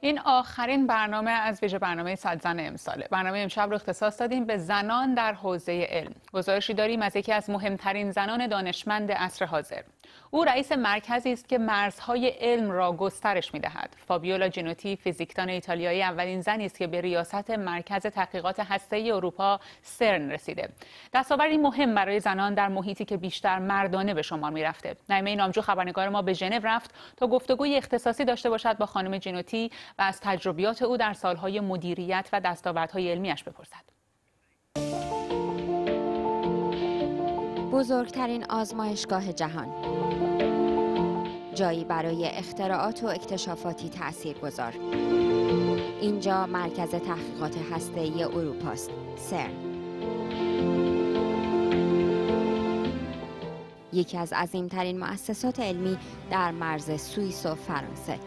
این آخرین برنامه از ویژه برنامه صد زن امساله. برنامه امشب رو اختصاص دادیم به زنان در حوزه علم. گزارشی داریم از یکی از مهمترین زنان دانشمند عصر حاضر. او رئیس مرکزی است که مرزهای علم را گسترش می‌دهد. فابیولا جنوتی فیزیکدان ایتالیایی اولین زنی است که به ریاست مرکز تحقیقات هسته‌ای اروپا سرن رسیده. دستاوردی مهم برای زنان در محیطی که بیشتر مردانه به شمار می‌رفته. نعیمه نامجو خبرنگار ما به ژنو رفت تا گفتگوی اختصاصی داشته باشد با خانم جنوتی و از تجربیات او در سالهای مدیریت و دستاوردهای علمیش بپرسد. بزرگترین آزمایشگاه جهان. جایی برای اختراعات و اکتشافاتی تأثیر گذار اینجا مرکز تحقیقات هسته‌ای اروپاست سرن. یکی از عظیمترین مؤسسات علمی در مرز سوئیس و فرانسه.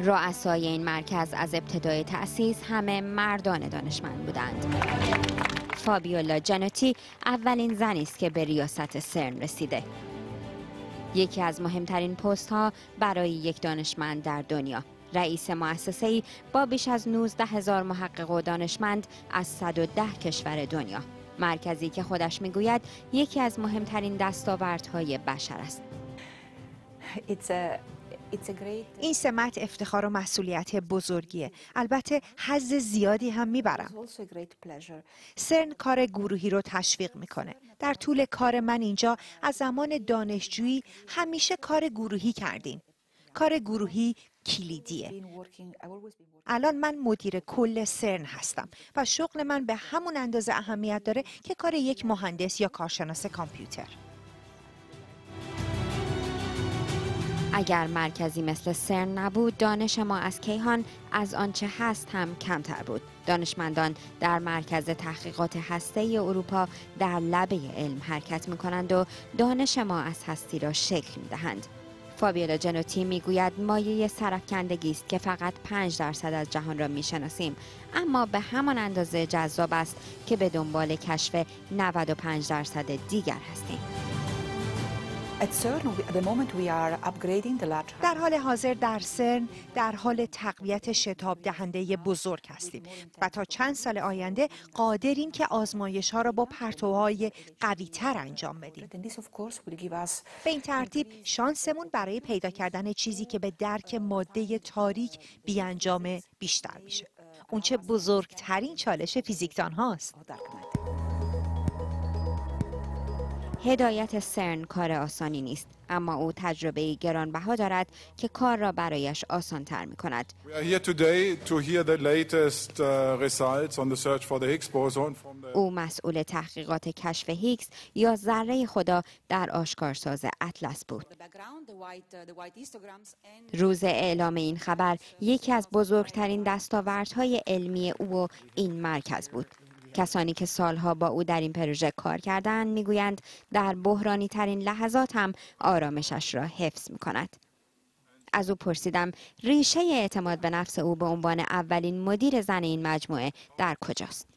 رؤسای این مرکز از ابتدای تأسیس همه مردان دانشمند بودند. فابیولا جنتی اولین زنی است که به ریاست سرن رسیده. یکی از مهمترین پست ها برای یک دانشمند در دنیا. رئیس مؤسسه ای با بیش از 19 هزار محقق و دانشمند از 110 کشور دنیا. مرکزی که خودش می‌گوید یکی از مهمترین دستاوردهای بشر است. این سمت افتخار و مسئولیت بزرگیه. البته حز زیادی هم می‌برم. سرن کار گروهی رو تشویق می‌کنه. در طول کار من اینجا از زمان دانشجویی همیشه کار گروهی کردیم. کار گروهی کلیدیه. الان من مدیر کل سرن هستم و شغل من به همون اندازه اهمیت داره که کار یک مهندس یا کارشناس کامپیوتر. اگر مرکزی مثل سرن نبود دانش ما از کیهان از آنچه هست هم کمتر بود. دانشمندان در مرکز تحقیقات هسته اروپا در لبه علم حرکت می کنند و دانش ما از هستی را شکل می دهند فابیولا جنوتی می‌گوید مایه سرفکندگی است که فقط 5 درصد از جهان را می‌شناسیم. اما به همان اندازه جذاب است که به دنبال کشف 95 درصد دیگر هستیم. در حال حاضر در سرن در حال تقویت شتاب دهنده بزرگ هستیم. و تا چند سال آینده قادریم که آزمایش ها را با پرتوهای قوی تر انجام بدیم. به این ترتیب شانسمون برای پیدا کردن چیزی که به درک ماده تاریک بیانجام بیشتر میشه. اون چه بزرگترین چالش فیزیکدان هاست هدایت سرن کار آسانی نیست اما او تجربه گرانبها دارد که کار را برایش آسان تر می کند. او مسئول تحقیقات کشف هیگز یا ذره خدا در آشکارساز اطلس بود. روز اعلام این خبر یکی از بزرگترین دستاوردهای علمی او و این مرکز بود. کسانی که سالها با او در این پروژه کار کردند می‌گویند در بحرانی ترین لحظات هم آرامشش را حفظ می کند. از او پرسیدم ریشه اعتماد به نفس او به عنوان اولین مدیر زن این مجموعه در کجاست؟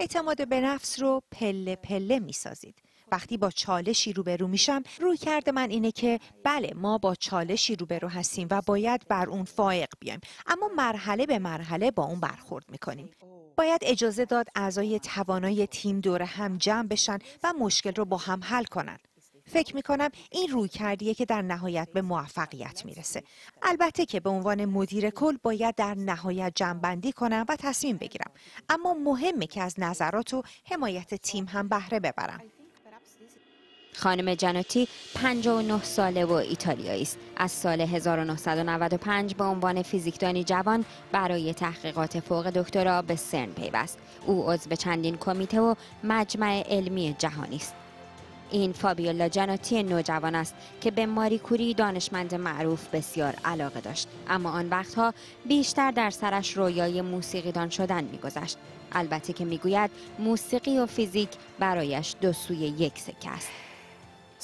اعتماد به نفس رو پله پله می سازید. وقتی با چالشی روبرو میشم روی کرده من اینه که بله ما با چالشی روبرو هستیم و باید بر اون فائق بیایم اما مرحله به مرحله با اون برخورد می‌کنیم باید اجازه داد اعضای توانای تیم دور هم جمع بشن و مشکل رو با هم حل کنن فکر می کنم این روی کردیه که در نهایت به موفقیت می‌رسه. البته که به عنوان مدیر کل باید در نهایت جمعبندی کنم و تصمیم بگیرم. اما مهمه که از نظرات و حمایت تیم هم بهره ببرم. خانم جناتی 59 ساله و ایتالیایی است. از سال 1995 به عنوان فیزیکدانی جوان برای تحقیقات فوق دکترا به سرن پیوست. او عضو چندین کمیته و مجمع علمی جهانی است. این فابیولا جناتی نوجوان است که به ماری کوری دانشمند معروف بسیار علاقه داشت اما آن وقتها بیشتر در سرش رویای موسیقیدان شدن میگذشت البته که می‌گوید موسیقی و فیزیک برایش دو سوی یک سکه است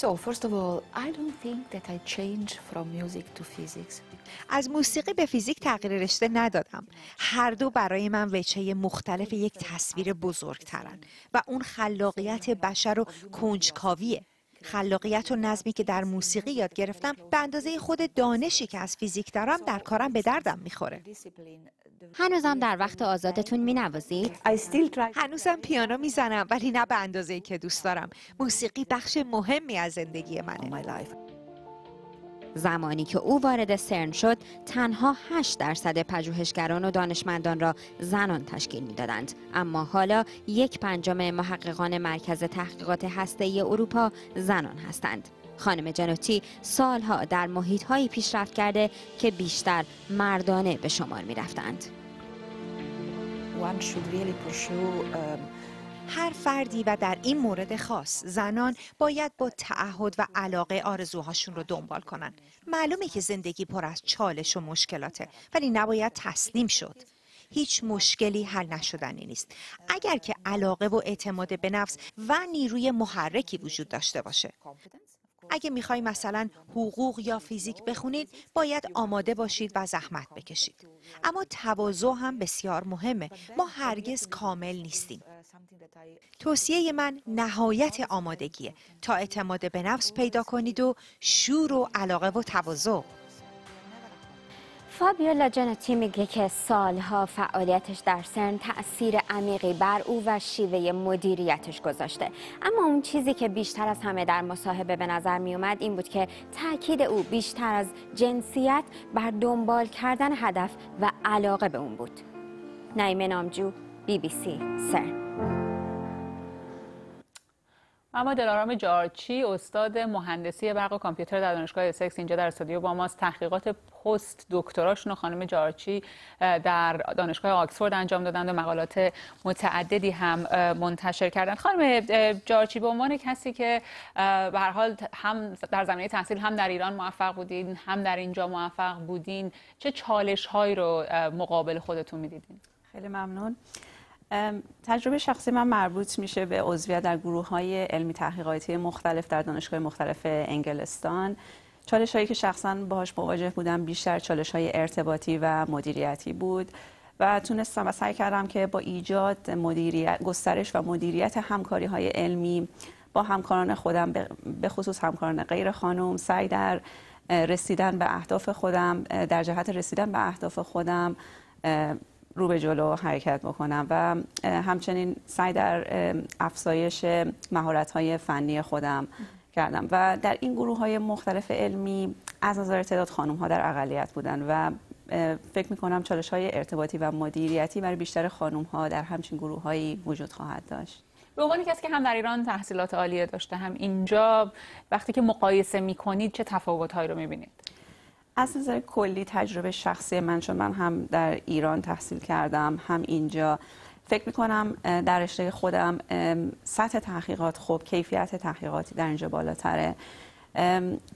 So first of all, I don't think that I changed from music to physics. از موسیقی به فیزیک تغییر رشته ندادم هر دو برای من وجهه مختلف یک تصویر بزرگترن و اون خلاقیت بشر و کنجکاویه خلاقیت و نظمی که در موسیقی یاد گرفتم به اندازه خود دانشی که از فیزیک دارم در کارم به دردم می‌خوره. هنوزم در وقت آزادتون می نوازید؟ هنوزم پیانو می‌زنم ولی نه به اندازه که دوست دارم. موسیقی بخش مهمی از زندگی منه. زمانی که او وارد سرن شد تنها 8 درصد پژوهشگران و دانشمندان را زنان تشکیل می‌دادند اما حالا یک پنجم محققان مرکز تحقیقات هسته اروپا زنان هستند خانم جنوتی سالها در محیطهایی پیشرفت کرده که بیشتر مردانه به شمار می رفتند. هر فردی و در این مورد خاص زنان باید با تعهد و علاقه آرزوهاشون رو دنبال کنن. معلومه که زندگی پر از چالش و مشکلاته ولی نباید تسلیم شد. هیچ مشکلی حل نشدنی نیست. اگر که علاقه و اعتماد به نفس و نیروی محرکی وجود داشته باشه. اگه می‌خوای مثلا حقوق یا فیزیک بخونید باید آماده باشید و زحمت بکشید. اما تواضع هم بسیار مهمه. ما هرگز کامل نیستیم. توصیه من نهایت آمادگیه. تا اعتماد به نفس پیدا کنید و شور و علاقه و تواضع. فابیولا جنتی میگه که سالها فعالیتش در سرن تأثیر عمیقی بر او و شیوه مدیریتش گذاشته. اما اون چیزی که بیشتر از همه در مصاحبه به نظر می اومد این بود که تاکید او بیشتر از جنسیت بر دنبال کردن هدف و علاقه به اون بود. نایمه نامجو بی بی سی سرن اما دلارام جارچی استاد مهندسی برق و کامپیوتر در دانشگاه اسکس اینجا در استودیو با ماست. تحقیقات پست دکتراشون خانم جارچی در دانشگاه آکسفورد انجام دادن و مقالات متعددی هم منتشر کردن خانم جارچی به عنوان کسی که به حال هم در زمینه تحصیل هم در ایران موفق بودین هم در اینجا موفق بودین چه چالش هایی رو مقابل خودتون می‌دیدین؟ خیلی ممنون. تجربه شخصی من مربوط میشه به عضویت در گروه های علمی تحقیقاتی مختلف در دانشگاه مختلف انگلستان. چالش هایی که شخصا باهاش مواجه بودم بیشتر چالش های ارتباطی و مدیریتی بود و تونستم و سعی کردم که با ایجاد مدیریت گسترش و مدیریت همکاری های علمی با همکاران خودم به خصوص همکاران غیر خانم سعی در رسیدن به اهداف خودم در جهت رسیدن به اهداف خودم رو به جلو حرکت بکنم و همچنین سعی در افزایش های فنی خودم کردم و در این گروه های مختلف علمی از نظر تعداد خانم ها در اقلیت بودن و فکر می کنم چالش های ارتباطی و مدیریتی برای بیشتر خانم ها در همچین گروه هایی وجود خواهد داشت به عنوان کسی که هم در ایران تحصیلات عالیه داشته هم اینجا وقتی که مقایسه می کنید چه تفاوت هایی رو می بینید؟ از نظر کلی تجربه شخصی من چون من هم در ایران تحصیل کردم هم اینجا فکر می کنم در رشته خودم سطح تحقیقات خوب کیفیت تحقیقاتی در اینجا بالاتره.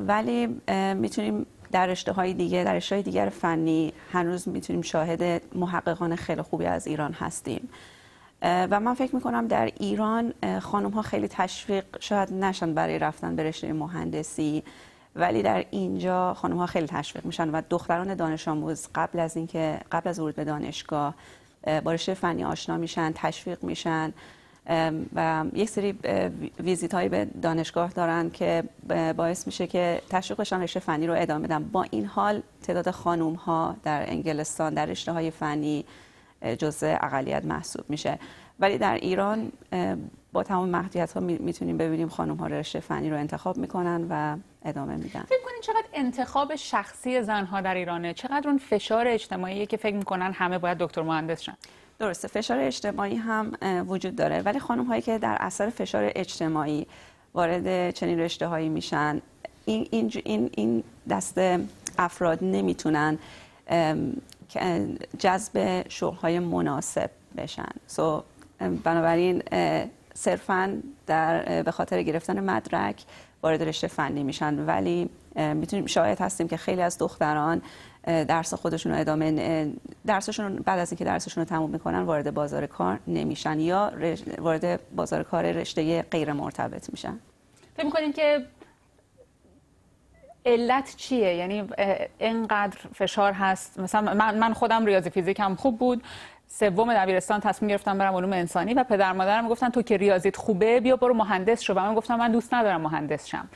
ولی می‌تونیم در رشته های دیگه در رشته های دیگر فنی هنوز می‌تونیم شاهد محققان خیلی خوبی از ایران هستیم. و من فکر می‌کنم در ایران خانم ها خیلی تشویق شاید نشن برای رفتن به رشته مهندسی. ولی در اینجا خانم ها خیلی تشویق میشن و دختران دانش آموز قبل از اینکه قبل از ورود به دانشگاه با رشته فنی آشنا میشن تشویق میشن و یک سری ویزیت هایی به دانشگاه دارن که باعث میشه که تشویقشان رشته فنی رو ادامه بدن. با این حال تعداد خانوم ها در انگلستان در رشته های فنی جزء اقلیت محسوب میشه. ولی در ایران با تمام محدودیت ها می‌تونیم ببینیم خانم ها رشته فنی رو انتخاب می‌کنن و ادامه میدن. فکر کنین چقدر انتخاب شخصی زنها در ایرانه؟ چقدر اون فشار اجتماعی که فکر می‌کنن همه باید دکتر مهندس شن؟ درسته فشار اجتماعی هم وجود داره. ولی خانم هایی که در اثر فشار اجتماعی وارد چنین رشته هایی میشن این, این, این, این دست افراد نمی‌تونن جذب شغل های مناسب بشن. سو بنابراین صرفا در به خاطر گرفتن مدرک وارد رشته فنی میشن. ولی می‌تونیم شاهد هستیم که خیلی از دختران درس خودشون رو ادامه درسشون بعد از اینکه درسشون رو تموم می‌کنن وارد بازار کار نمیشن یا وارد بازار کار رشته غیر مرتبط میشن. فکر می‌کنین که علت چیه؟ یعنی اینقدر فشار هست؟ مثلا من خودم ریاضی فیزیکم خوب بود سوم دبیرستان تصمیم گرفتم برم علوم انسانی و پدر مادرم گفتن تو که ریاضیت خوبه بیا برو مهندس شو. و من گفتم من دوست ندارم مهندس شم.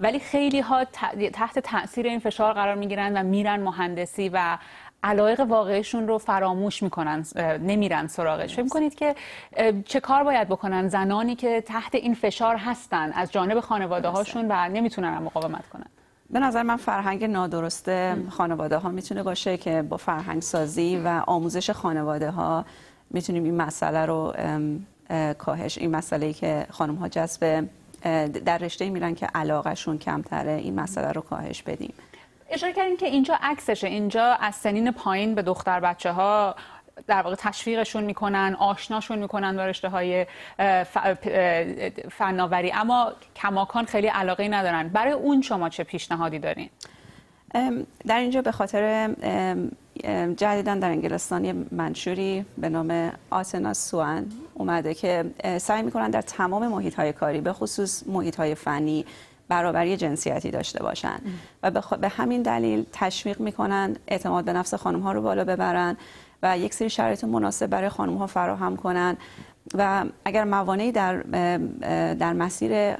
ولی خیلی ها تحت تاثیر این فشار قرار می‌گیرن و میرن مهندسی و علایق واقعیشون رو فراموش می‌کنن نمیرن سراغش. فکر می‌کنید که چه کار باید بکنن زنانی که تحت این فشار هستن از جانب خانواده هاشون و نمی‌تونن مقاومت کنن؟ به نظر من فرهنگ نادرست خانواده ها می‌تونه باشه که با فرهنگ سازی و آموزش خانواده ها می‌تونیم این مسئله رو کاهش این مسئله که خانم ها جذب در رشته میرن که علاقهشون کمتره این مسئله رو کاهش بدیم. اشاره کردیم که اینجا عکسشه اینجا از سنین پایین به دختر بچه ها در واقع تشویقشون می‌کنن آشناشون می‌کنن با رشته های فناوری. اما کماکان خیلی علاقه ندارن. برای اون شما چه پیشنهادی دارین؟ در اینجا به خاطر جدیدن در انگلستان منشوری به نام آتنا سوان اومده که سعی می‌کنن در تمام محیط های کاری به خصوص محیط های فنی برابری جنسیتی داشته باشن. و به همین دلیل تشویق می‌کنن اعتماد به نفس خانم ها رو بالا ببرن. و یک سری شرایط مناسب برای خانم ها فراهم کنن. و اگر موانعی در در مسیر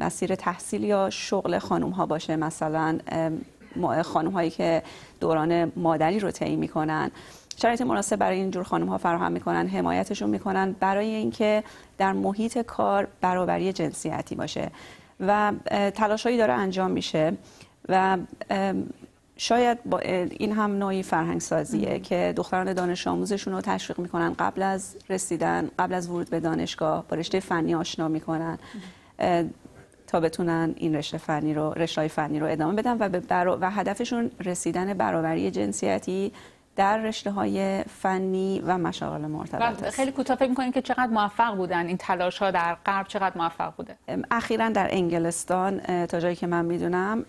مسیر تحصیل یا شغل خانم ها باشه مثلا خانم هایی که دوران مادری رو طی می‌کنن شرایط مناسب برای اینجور خانم ها فراهم می‌کنن حمایتشون می‌کنن برای اینکه در محیط کار برابری جنسیتی باشه. و تلاشایی داره انجام میشه و شاید با این هم نوعی فرهنگ سازیه که دختران دانش آموزشون رو تشویق می‌کنن. قبل از رسیدن قبل از ورود به دانشگاه با رشته فنی آشنا می‌کنن تا بتونن این رشته فنی رو رشته فنی رو ادامه بدن و, و هدفشون رسیدن برابری جنسیتی در رشته های فنی و مشاغل مرتبط است. خیلی کوتاه فکر می‌کنید که چقدر موفق بودن این تلاش ها در غرب چقدر موفق بوده؟ اخیرا در انگلستان تا جایی که من می‌دونم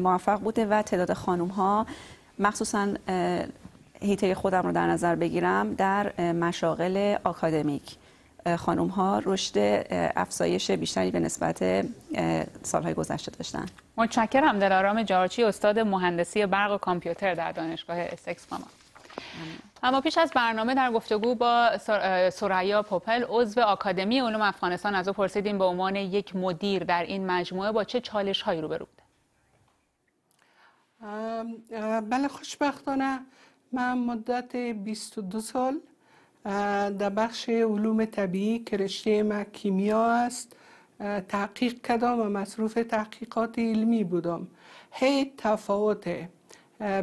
موفق بوده و تعداد خانم ها مخصوصا هیته خودم رو در نظر بگیرم در مشاغل آکادمیک. خانم ها رشد افزایش بیشتری به نسبت سالهای گذشته داشتن. متشکرم دلارام جارچی استاد مهندسی برق و کامپیوتر در دانشگاه اسکس ماما اما پیش از برنامه در گفتگو با سریا پوپل عضو آکادمی علوم افغانستان از او پرسیدیم به عنوان یک مدیر در این مجموعه با چه چالش هایی روبرو بوده بله خوشبختانه من مدت 22 سال در بخش علوم طبیعی که رشته ما کیمیا است. تحقیق کردم و مصروف تحقیقات علمی بودم. هیچ تفاوت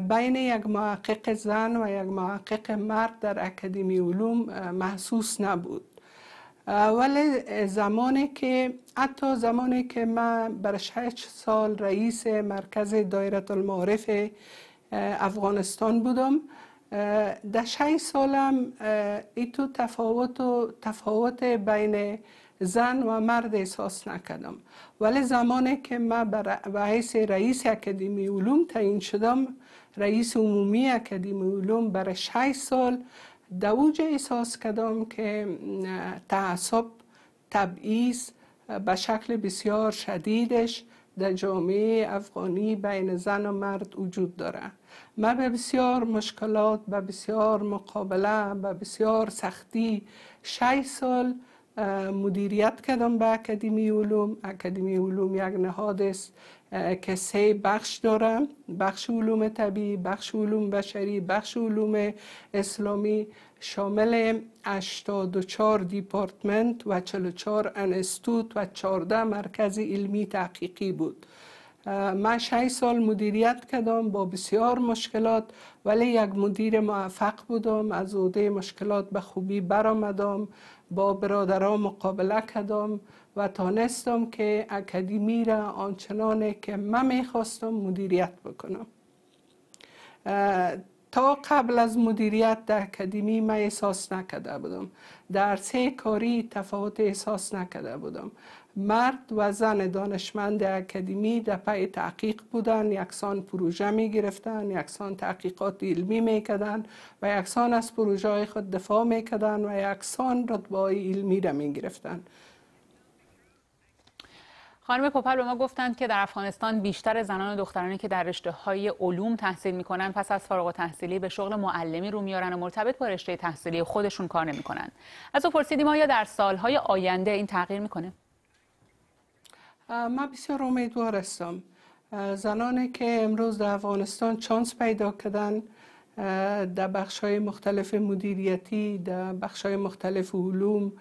بین یک محقق زن و یک محقق مرد در اکادمی علوم محسوس نبود. ولی زمانی که حتی زمانی که من بر شش سال رئیس مرکز دایره المعارف افغانستان بودم در شش سالم ایتو تفاوت و تفاوت بین زن و مرد احساس نکردم. ولی زمانی که من به حیث رئیس اکادمی علوم تعیین شدم رئیس عمومی اکادمی علوم برای 6 سال دوج احساس کردم که تعصب تبعیض به شکل بسیار شدیدش در جامعه افغانی بین زن و مرد وجود داره. من به بسیار مشکلات به بسیار مقابله به بسیار سختی 6 سال مدیریت کردم به اکادمی علوم. اکادمی علوم یک نهاد است. که سه بخش دارم بخش علوم طبیعی بخش علوم بشری بخش علوم اسلامی. شامل 84 دیپارتمنت و 44 انستوت و 14 مرکز علمی تحقیقی بود. من 6 سال مدیریت کردم با بسیار مشکلات ولی یک مدیر موفق بودم از عهده مشکلات به خوبی برآمدم با برادران مقابله کردم. و تانستم که اکادمی را آنچنان که من می‌خواستم مدیریت بکنم. تا قبل از مدیریت در اکادمی من احساس نکرده بودم. در سه کاری تفاوت احساس نکرده بودم. مرد و زن دانشمند اکادمی در پای تحقیق بودن یکسان پروژه می گرفتن یکسان تحقیقات علمی می کردن و یکسان از پروژه خود دفاع می کردن و یکسان رتبه علمی را می گرفتن خانم پوپل به ما گفتند که در افغانستان بیشتر زنان و دخترانی که در رشته های علوم تحصیل می‌کنن پس از فارغ التحصیلی به شغل معلمی رو میارن و مرتبط با رشته تحصیلی خودشون کار نمی‌کنن. از او پرسیدیم آیا در سالهای آینده این تغییر می‌کنه؟ من بسیار امیدوار هستم. زنانی که امروز در افغانستان چانس پیدا کردن در بخش های مختلف مدیریتی در بخش های مختلف علوم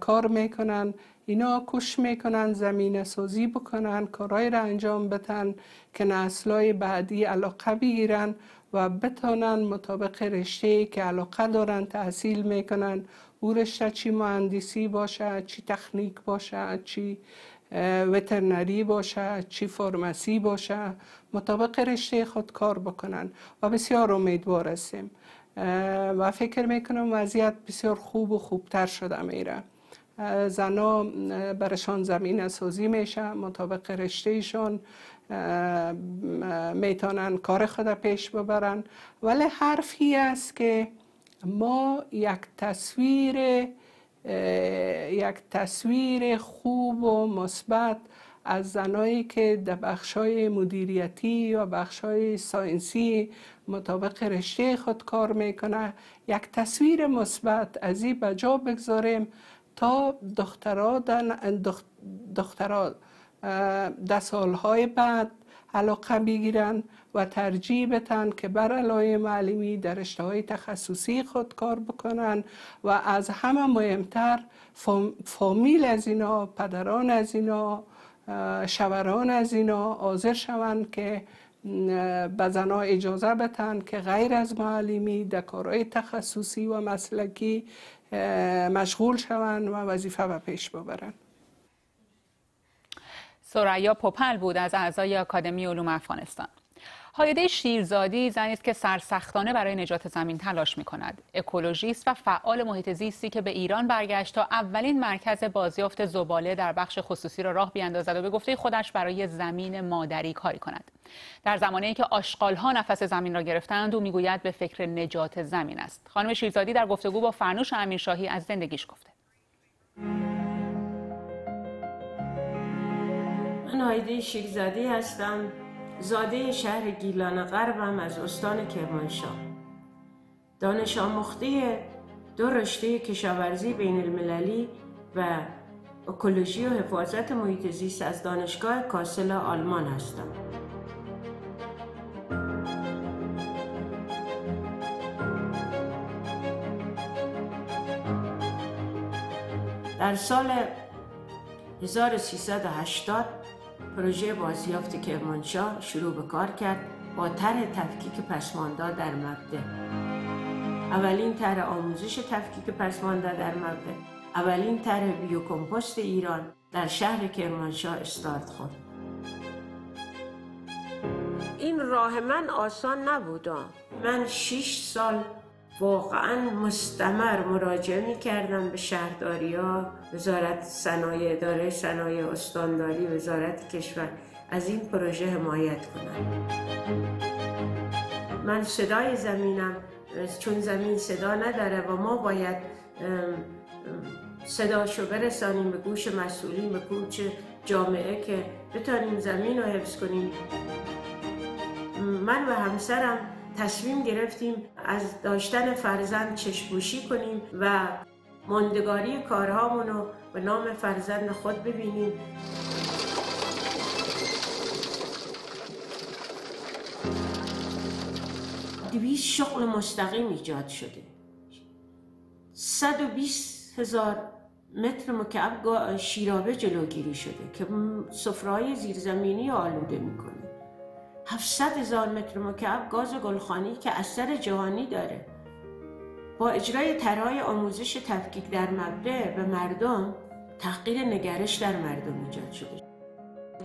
کار می‌کنن. اینا کش می‌کنن زمین سازی بکنن کارهای را انجام بتن که نسلای بعدی علاقه بگیرن و بتانن مطابق رشته که علاقه دارن تحصیل می‌کنن. او رشته چی مهندسی باشه چی تکنیک باشه چی وترنری باشه چی فارمسی باشه مطابق رشته خود کار بکنن و بسیار امیدوار هستیم. و فکر می‌کنم وضعیت بسیار خوب و خوبتر شده میره. زنا برشان زمین سازی میشه مطابق رشتهشان می‌تونن کار خود پیش ببرن. ولی حرفی است که ما یک تصویر یک تصویر خوب و مثبت از زنایی که در بخشای مدیریتی و بخشای ساینسی مطابق رشته خود کار می‌کنه یک تصویر مثبت از این بجا بگذاریم تا دخترها دخترها در سالهای بعد علاقه بگیرن و ترجیح بتن که بر علای معلمی در رشته های تخصصی خود کار بکنن و از همه مهمتر فامیل از اینا پدران از اینا شوران از اینا حاضر شوند که به زنها اجازه بتن که غیر از معلمی در کارهای تخصصی و مسلکی مشغول شوند و وظیفه و پیش ببرند سریا پوپل بود از اعضای آکادمی علوم افغانستان. هایده شیرزادی زنی است که سرسختانه برای نجات زمین تلاش می کند. اکولوژیست و فعال محیط زیستی که به ایران برگشت تا اولین مرکز بازیافت زباله در بخش خصوصی را راه بیاندازد و به گفته خودش برای زمین مادری کاری کند. در زمانی که آشغال ها نفس زمین را گرفتند او می‌گوید به فکر نجات زمین است. خانم شیرزادی در گفتگو با فرنوش امیرشاهی از زندگیش گفته. من هایده شیرزادی هستم زاده شهر گیلان غربم از استان کرمانشاه. دانش آموخته دو رشته کشاورزی بین المللی و اکولوژی و حفاظت محیط زیست از دانشگاه کاسل آلمان هستم. در سال 1380 پروژه بازیافت کرمانشاه شروع به کار کرد با طرح تفکیک پسماندار در مبدع اولین طرح آموزش تفکیک پسماندار در مبدع اولین طرح بیوکمپوست ایران در شهر کرمانشاه استارت خورد. این راه من آسان نبود من شش سال واقعا مستمر مراجعه می کردم به شهرداری ها وزارت صنایع اداره صنایع استانداری وزارت کشور. از این پروژه حمایت کنم. من صدای زمینم چون زمین صدا نداره و ما باید صداشو برسانیم به گوش مسئولین به گوش جامعه که بتانیم زمین رو حفظ کنیم. من و همسرم تصمیم گرفتیم از داشتن فرزند چشموشی کنیم و ماندگاری کارهامون رو به نام فرزند خود ببینیم. دویست شغل مستقیم ایجاد شده. 120 هزار متر مکعب شیرابه جلوگیری شده که سفرهای زیرزمینی آلوده می‌کنه. 700 هزار متر مکعب گاز گلخانی که اثر جهانی داره. با اجرای طرحهای آموزش تفکیک در مبدع به مردم تحقیر نگرش در مردم ایجاد شده.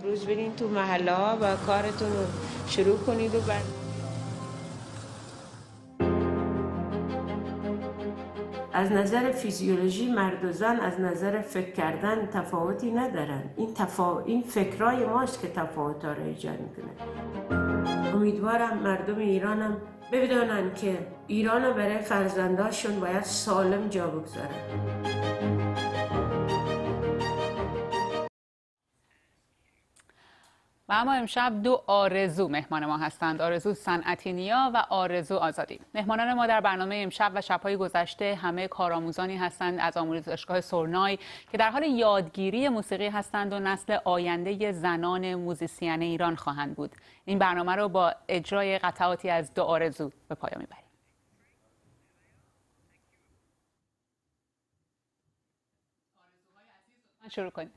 روز برین تو محله و کارتون رو شروع کنید و بعد از نظر فیزیولوژی مرد و زن از نظر فکر کردن تفاوتی ندارن. این, تفا... این فکرای ماست که تفاوت را ایجاد می‌کنه. امیدوارم مردم ایرانم بدانن که ایران برای فرزنداشون باید سالم جا بگذارن. و اما امشب دو آرزو مهمان ما هستند. آرزو صنعتی نیا و آرزو آزادی. مهمانان ما در برنامه امشب و شبهای گذشته همه کارآموزانی هستند از آموزشگاه سرنای که در حال یادگیری موسیقی هستند و نسل آینده زنان موزیسین ایران خواهند بود. این برنامه رو با اجرای قطعاتی از دو آرزو به پایان می‌بریم. شروع کنیم.